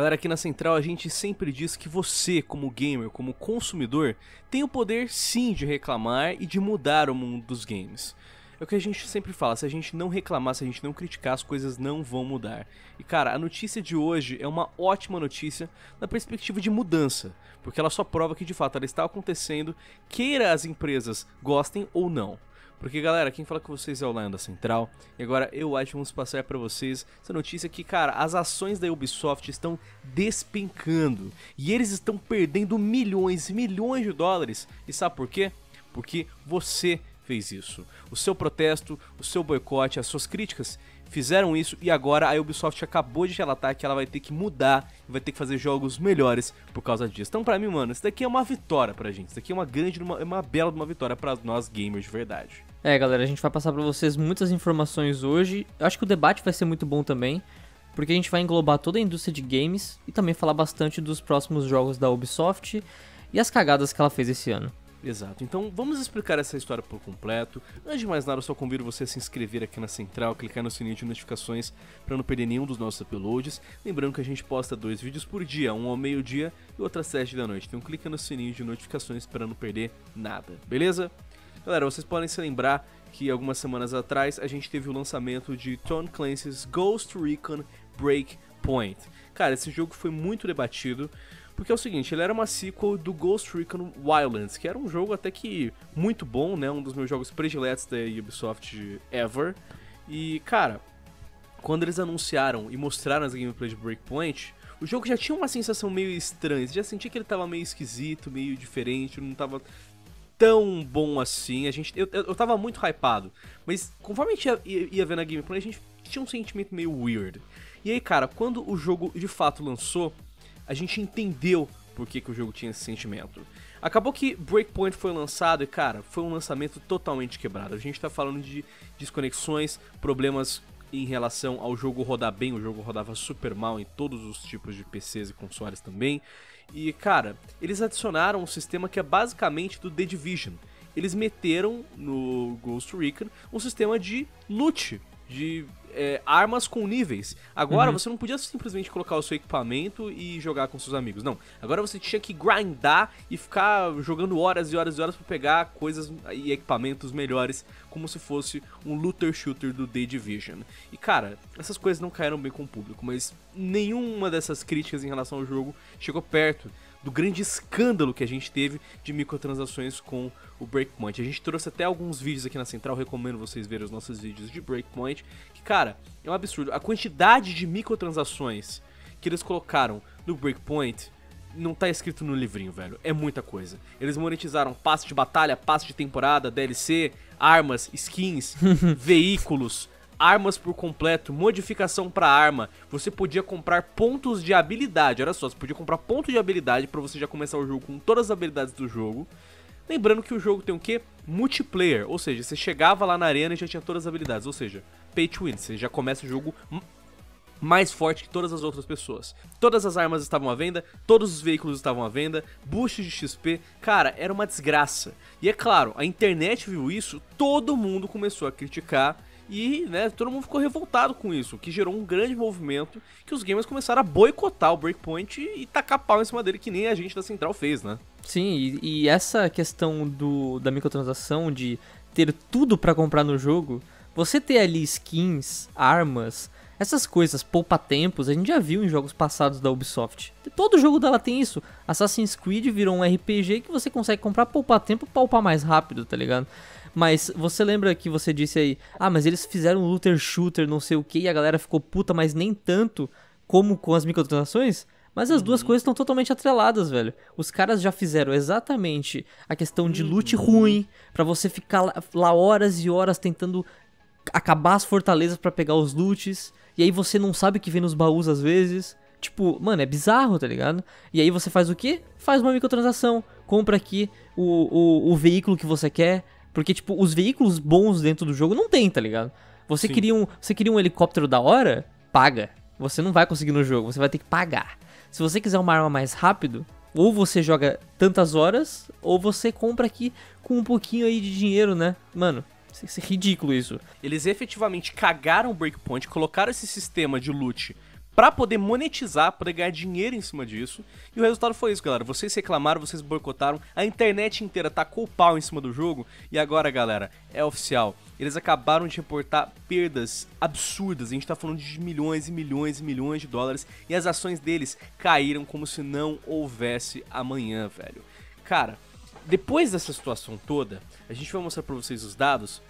Galera, aqui na Central a gente sempre diz que você, como gamer, como consumidor, tem o poder sim de reclamar e de mudar o mundo dos games. É o que a gente sempre fala, se a gente não reclamar, se a gente não criticar, as coisas não vão mudar. E cara, a notícia de hoje é uma ótima notícia na perspectiva de mudança, porque ela só prova que de fato ela está acontecendo, queira as empresas gostem ou não. Porque, galera, quem fala com vocês é o Lion da Central. E agora eu acho que vamos passar para vocês essa notícia que, cara, as ações da Ubisoft estão despencando. E eles estão perdendo milhões e milhões de dólares. E sabe por quê? Porque você fez isso. O seu protesto, o seu boicote, as suas críticas fizeram isso e agora a Ubisoft acabou de relatar que ela vai ter que mudar e vai ter que fazer jogos melhores por causa disso. Então, pra mim, mano, isso daqui é uma vitória pra gente. Isso daqui é uma grande, uma, uma bela uma vitória para nós gamers de verdade. É, galera, a gente vai passar para vocês muitas informações hoje. Eu acho que o debate vai ser muito bom também, porque a gente vai englobar toda a indústria de games e também falar bastante dos próximos jogos da Ubisoft e as cagadas que ela fez esse ano. Exato. Então vamos explicar essa história por completo. Antes de mais nada, eu só convido você a se inscrever aqui na Central, clicar no sininho de notificações para não perder nenhum dos nossos uploads. Lembrando que a gente posta dois vídeos por dia, um ao meio-dia e outro às sete da noite. Então clica no sininho de notificações para não perder nada, beleza? Galera, vocês podem se lembrar que algumas semanas atrás a gente teve o lançamento de Tom Clancy's Ghost Recon Breakpoint. Cara, esse jogo foi muito debatido. Porque é o seguinte, ele era uma sequel do Ghost Recon Wildlands, que era um jogo até que muito bom, né? Um dos meus jogos prediletos da Ubisoft ever. E, cara, quando eles anunciaram e mostraram as gameplays de Breakpoint, o jogo já tinha uma sensação meio estranha. Você já sentia que ele tava meio esquisito, meio diferente, não tava tão bom assim. A gente, eu, eu tava muito hypado. Mas conforme a gente ia, ia vendo a gameplay, a gente tinha um sentimento meio weird. E aí, cara, quando o jogo de fato lançou, a gente entendeu por que, que o jogo tinha esse sentimento. Acabou que Breakpoint foi lançado e, cara, foi um lançamento totalmente quebrado. A gente tá falando de desconexões, problemas em relação ao jogo rodar bem, o jogo rodava super mal em todos os tipos de PCs e consoles também. E, cara, eles adicionaram um sistema que é basicamente do The Division. Eles meteram no Ghost Recon um sistema de loot, de é, armas com níveis. Agora uhum. você não podia simplesmente colocar o seu equipamento e jogar com seus amigos. Não. Agora você tinha que grindar e ficar jogando horas e horas e horas para pegar coisas e equipamentos melhores, como se fosse um looter shooter do The Division. E cara, essas coisas não caíram bem com o público, mas nenhuma dessas críticas em relação ao jogo chegou perto do grande escândalo que a gente teve de microtransações com o Breakpoint. A gente trouxe até alguns vídeos aqui na central, recomendo vocês verem os nossos vídeos de Breakpoint, que cara, é um absurdo. A quantidade de microtransações que eles colocaram no Breakpoint não tá escrito no livrinho, velho. É muita coisa. Eles monetizaram passe de batalha, passe de temporada, DLC, armas, skins, veículos, armas por completo, modificação para arma. Você podia comprar pontos de habilidade. Olha só, você podia comprar pontos de habilidade para você já começar o jogo com todas as habilidades do jogo. Lembrando que o jogo tem o que? Multiplayer, ou seja, você chegava lá na arena e já tinha todas as habilidades, ou seja, pay to win, você já começa o jogo mais forte que todas as outras pessoas. Todas as armas estavam à venda, todos os veículos estavam à venda, boost de XP, cara, era uma desgraça. E é claro, a internet viu isso, todo mundo começou a criticar e, né, todo mundo ficou revoltado com isso, que gerou um grande movimento que os gamers começaram a boicotar o Breakpoint e tacar pau em cima dele, que nem a gente da Central fez, né? Sim, e, e essa questão do, da microtransação, de ter tudo para comprar no jogo, você ter ali skins, armas, essas coisas, poupa-tempos, a gente já viu em jogos passados da Ubisoft. Todo jogo dela tem isso. Assassin's Creed virou um RPG que você consegue comprar poupa-tempo e poupar mais rápido, tá ligado? Mas você lembra que você disse aí, ah, mas eles fizeram um looter shooter, não sei o que, e a galera ficou puta, mas nem tanto como com as microtransações? Mas as uhum. duas coisas estão totalmente atreladas, velho. Os caras já fizeram exatamente a questão de loot uhum. ruim, para você ficar lá, lá, horas e horas tentando acabar as fortalezas para pegar os loots, e aí você não sabe o que vem nos baús às vezes. Tipo, mano, é bizarro, tá ligado? E aí você faz o quê? Faz uma microtransação, compra aqui o, o, o veículo que você quer, porque, tipo, os veículos bons dentro do jogo não tem, tá ligado? Você queria, um, você queria um helicóptero da hora? Paga. Você não vai conseguir no jogo, você vai ter que pagar. Se você quiser uma arma mais rápido, ou você joga tantas horas, ou você compra aqui com um pouquinho aí de dinheiro, né? Mano, isso é ridículo isso. Eles efetivamente cagaram o Breakpoint, colocaram esse sistema de loot para poder monetizar, poder ganhar dinheiro em cima disso. E o resultado foi isso, galera. Vocês reclamaram, vocês boicotaram, a internet inteira tacou o pau em cima do jogo. E agora, galera, é oficial. Eles acabaram de reportar perdas absurdas. A gente tá falando de milhões e milhões e milhões de dólares. E as ações deles caíram como se não houvesse amanhã, velho. Cara, depois dessa situação toda, a gente vai mostrar pra vocês os dados.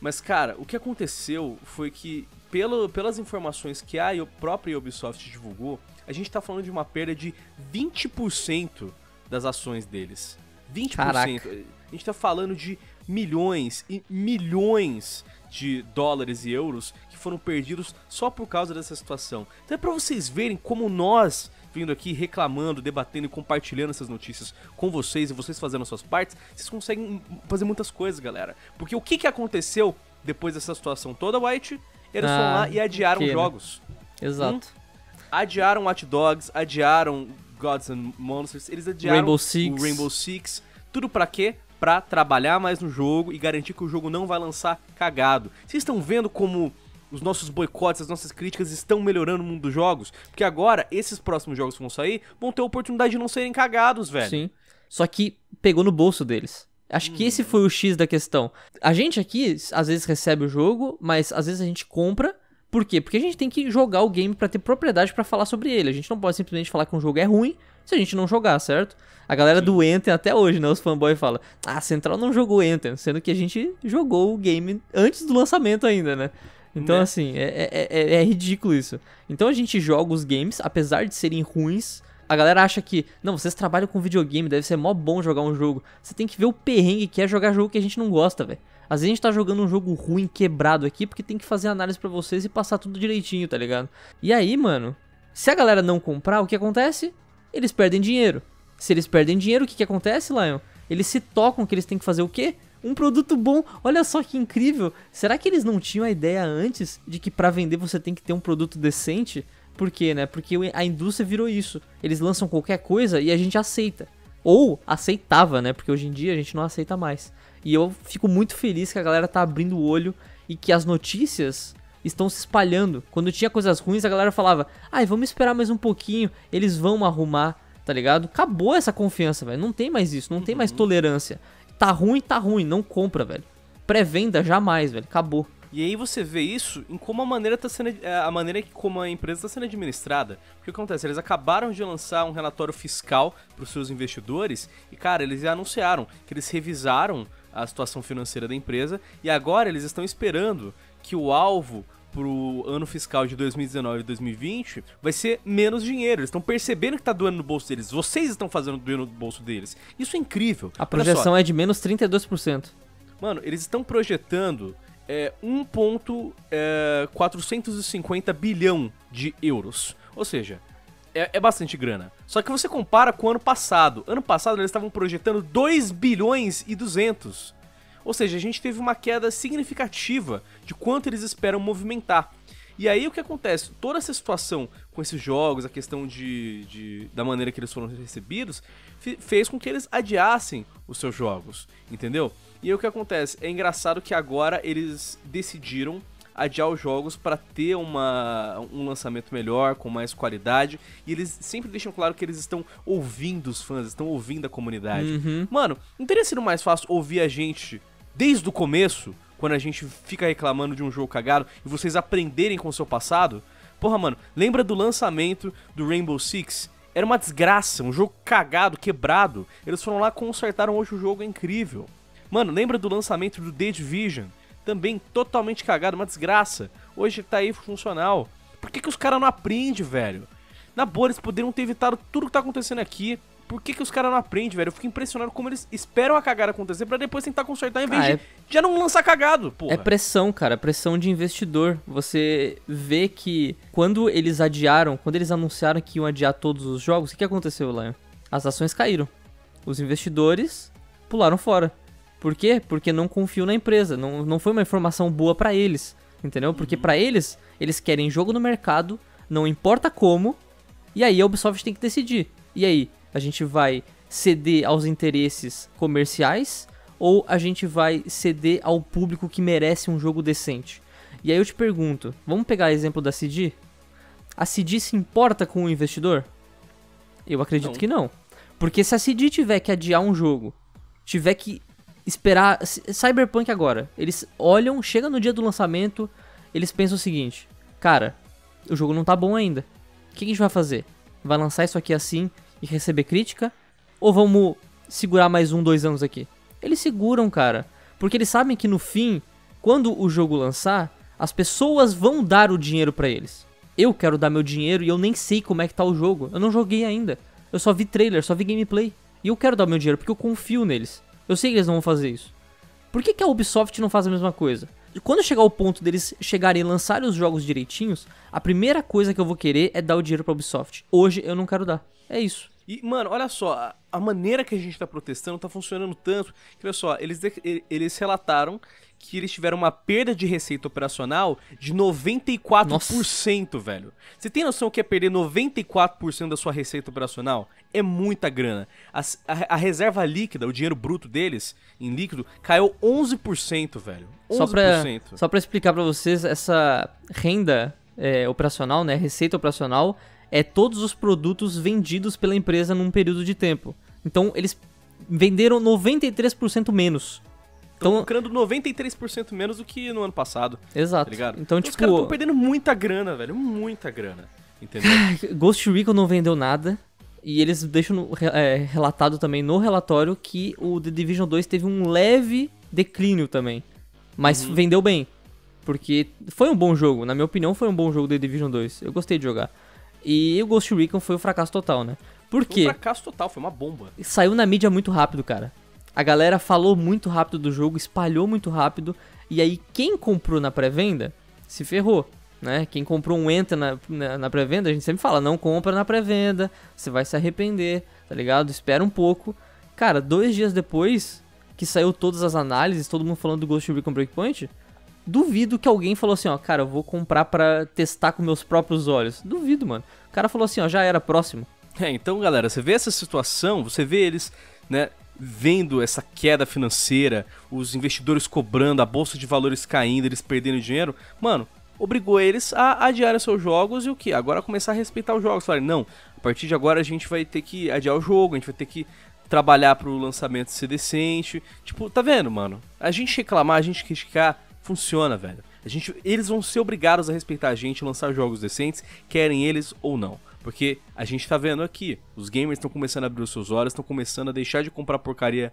Mas, cara, o que aconteceu foi que pelo, pelas informações que a própria Ubisoft divulgou, a gente tá falando de uma perda de 20% das ações deles. 20%. Caraca. A gente tá falando de milhões e milhões de dólares e euros que foram perdidos só por causa dessa situação. Então é pra vocês verem como nós, vindo aqui reclamando, debatendo e compartilhando essas notícias com vocês e vocês fazendo as suas partes, vocês conseguem fazer muitas coisas, galera. Porque o que, que aconteceu depois dessa situação toda, White? eles ah, foram lá e adiaram que, jogos. Né? Exato. Hum? Adiaram Watch Dogs, adiaram Gods and Monsters, eles adiaram Rainbow Six. o Rainbow Six. Tudo para quê? Pra trabalhar mais no jogo e garantir que o jogo não vai lançar cagado. Vocês estão vendo como os nossos boicotes, as nossas críticas estão melhorando o mundo dos jogos? Porque agora, esses próximos jogos que vão sair vão ter a oportunidade de não serem cagados, velho. Sim. Só que pegou no bolso deles. Acho que esse foi o X da questão. A gente aqui, às vezes, recebe o jogo, mas às vezes a gente compra. Por quê? Porque a gente tem que jogar o game para ter propriedade para falar sobre ele. A gente não pode simplesmente falar que um jogo é ruim se a gente não jogar, certo? A galera Sim. do Anthem até hoje, né? Os fanboys falam, ah, Central não jogou Anthem, sendo que a gente jogou o game antes do lançamento ainda, né? Então, né? assim, é, é, é, é ridículo isso. Então a gente joga os games, apesar de serem ruins, a galera acha que, não, vocês trabalham com videogame, deve ser mó bom jogar um jogo. Você tem que ver o perrengue que é jogar jogo que a gente não gosta, velho. Às vezes a gente tá jogando um jogo ruim, quebrado aqui, porque tem que fazer análise para vocês e passar tudo direitinho, tá ligado? E aí, mano, se a galera não comprar, o que acontece? Eles perdem dinheiro. Se eles perdem dinheiro, o que, que acontece, Lion? Eles se tocam que eles têm que fazer o quê? Um produto bom. Olha só que incrível. Será que eles não tinham a ideia antes de que para vender você tem que ter um produto decente? Por quê, né? Porque a indústria virou isso. Eles lançam qualquer coisa e a gente aceita. Ou aceitava, né? Porque hoje em dia a gente não aceita mais. E eu fico muito feliz que a galera tá abrindo o olho e que as notícias estão se espalhando. Quando tinha coisas ruins, a galera falava: "Ai, vamos esperar mais um pouquinho, eles vão arrumar", tá ligado? Acabou essa confiança, velho. Não tem mais isso, não uhum. tem mais uhum. tolerância. Tá ruim, tá ruim, não compra, velho. Pré-venda jamais, velho. Acabou. E aí você vê isso em como a maneira tá sendo é, a maneira como a empresa está sendo administrada. O que acontece? Eles acabaram de lançar um relatório fiscal para os seus investidores e cara, eles anunciaram que eles revisaram a situação financeira da empresa e agora eles estão esperando que o alvo pro ano fiscal de 2019 e 2020 vai ser menos dinheiro. Eles estão percebendo que tá doendo no bolso deles. Vocês estão fazendo doendo no bolso deles. Isso é incrível. A projeção é de menos 32%. Mano, eles estão projetando é 1,450 é, bilhão de euros. Ou seja, é, é, bastante grana. Só que você compara com o ano passado. Ano passado eles estavam projetando 2 bilhões e 200. Ou seja, a gente teve uma queda significativa de quanto eles esperam movimentar. E aí o que acontece? Toda essa situação com esses jogos, a questão de, de da maneira que eles foram recebidos, fez com que eles adiassem os seus jogos, entendeu? E aí o que acontece? É engraçado que agora eles decidiram adiar os jogos para ter uma, um lançamento melhor, com mais qualidade. E eles sempre deixam claro que eles estão ouvindo os fãs, estão ouvindo a comunidade. Uhum. Mano, não teria sido mais fácil ouvir a gente desde o começo, quando a gente fica reclamando de um jogo cagado, e vocês aprenderem com o seu passado? Porra, mano, lembra do lançamento do Rainbow Six? Era uma desgraça, um jogo cagado, quebrado. Eles foram lá, consertaram hoje o jogo, é incrível. Mano, lembra do lançamento do The Division? Também totalmente cagado, uma desgraça. Hoje tá aí funcional. Por que, que os caras não aprendem, velho? Na boa, eles poderiam ter evitado tudo que tá acontecendo aqui. Por que, que os caras não aprendem, velho? Eu fico impressionado como eles esperam a cagada acontecer para depois tentar consertar em vez ah, de é... já não lançar cagado, pô. É pressão, cara, pressão de investidor. Você vê que quando eles adiaram, quando eles anunciaram que iam adiar todos os jogos, o que aconteceu, lá? As ações caíram. Os investidores pularam fora. Por quê? Porque não confio na empresa. Não, não foi uma informação boa para eles. Entendeu? Porque uhum. para eles, eles querem jogo no mercado, não importa como. E aí a Ubisoft tem que decidir. E aí, a gente vai ceder aos interesses comerciais ou a gente vai ceder ao público que merece um jogo decente? E aí eu te pergunto, vamos pegar o exemplo da CD? A CD se importa com o investidor? Eu acredito Não. que não. Porque se a CD tiver que adiar um jogo, tiver que esperar. Cyberpunk agora, eles olham, chega no dia do lançamento, eles pensam o seguinte: Cara, o jogo não tá bom ainda. O que a gente vai fazer? Vai lançar isso aqui assim e receber crítica? Ou vamos segurar mais um, dois anos aqui? Eles seguram, cara. Porque eles sabem que no fim, quando o jogo lançar, as pessoas vão dar o dinheiro pra eles. Eu quero dar meu dinheiro e eu nem sei como é que tá o jogo. Eu não joguei ainda. Eu só vi trailer, só vi gameplay. E eu quero dar meu dinheiro porque eu confio neles. Eu sei que eles não vão fazer isso. Por que, que a Ubisoft não faz a mesma coisa? E quando chegar o ponto deles chegarem e lançarem os jogos direitinhos, a primeira coisa que eu vou querer é dar o dinheiro pra Ubisoft. Hoje eu não quero dar. É isso. E, mano, olha só, a, a maneira que a gente tá protestando tá funcionando tanto que, olha só, eles, eles relataram que eles tiveram uma perda de receita operacional de 94%, velho. Você tem noção que é perder 94% da sua receita operacional? É muita grana. As- a, a reserva líquida, o dinheiro bruto deles, em líquido, caiu 11%, velho. 11%. Só pra, só pra explicar pra vocês, essa renda é, operacional, né, receita operacional, é todos os produtos vendidos pela empresa num período de tempo. Então, eles venderam 93% menos. Estão Então, lucrando 93% menos do que no ano passado, tá exato. ligado? Então, os caras estão tipo, perdendo muita grana, velho. Muita grana. Entendeu? Ghost Recon não vendeu nada. E eles deixam é, relatado também no relatório que o The Division 2 teve um leve declínio também. Mas Uhum. vendeu bem. Porque foi um bom jogo. Na minha opinião, foi um bom jogo The Division 2. Eu gostei de jogar. E o Ghost Recon foi um fracasso total, né? Por Foi um quê? fracasso total, foi uma bomba. Saiu na mídia muito rápido, cara. A galera falou muito rápido do jogo, espalhou muito rápido. E aí, quem comprou na pré-venda se ferrou, né? Quem comprou um Enter na, na, na pré-venda, a gente sempre fala, não compra na pré-venda, você vai se arrepender, tá ligado? Espera um pouco. Cara, dois dias depois que saiu todas as análises, todo mundo falando do Ghost Recon Breakpoint, duvido que alguém falou assim, ó, cara, eu vou comprar pra testar com meus próprios olhos. Duvido, mano. O cara falou assim, ó, já era próximo. É, então, galera, você vê essa situação, você vê eles, né, vendo essa queda financeira, os investidores cobrando, a bolsa de valores caindo, eles perdendo dinheiro, mano, obrigou eles a adiar seus jogos e o que? Agora começar a respeitar os jogos. Falarem, não, a partir de agora a gente vai ter que adiar o jogo, a gente vai ter que trabalhar pro lançamento ser decente. Tipo, tá vendo, mano? A gente reclamar, a gente criticar, funciona, velho. A gente, eles vão ser obrigados a respeitar a gente, lançar jogos decentes, querem eles ou não. Porque a gente tá vendo aqui, os gamers estão começando a abrir os seus olhos, estão começando a deixar de comprar porcaria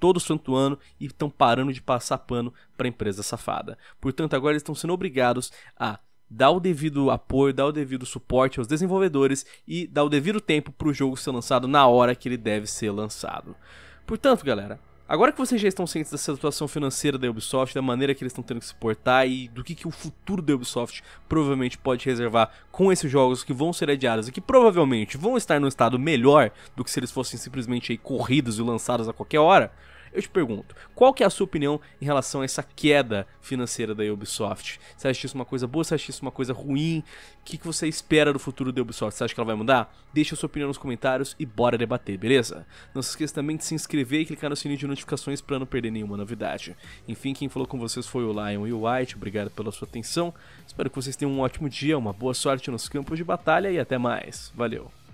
todo santo ano e estão parando de passar pano pra empresa safada. Portanto, agora eles estão sendo obrigados a dar o devido apoio, dar o devido suporte aos desenvolvedores e dar o devido tempo pro jogo ser lançado na hora que ele deve ser lançado. Portanto, galera, agora que vocês já estão cientes da situação financeira da Ubisoft, da maneira que eles estão tendo que se portar e do que, que o futuro da Ubisoft provavelmente pode reservar com esses jogos que vão ser adiados e que provavelmente vão estar num estado melhor do que se eles fossem simplesmente aí corridos e lançados a qualquer hora, eu te pergunto, qual que é a sua opinião em relação a essa queda financeira da Ubisoft? Você acha isso uma coisa boa? Você acha isso uma coisa ruim? O que, que você espera do futuro da Ubisoft? Você acha que ela vai mudar? Deixa a sua opinião nos comentários e bora debater, beleza? Não se esqueça também de se inscrever e clicar no sininho de notificações para não perder nenhuma novidade. Enfim, quem falou com vocês foi o Lion e o White, obrigado pela sua atenção. Espero que vocês tenham um ótimo dia, uma boa sorte nos campos de batalha e até mais. Valeu!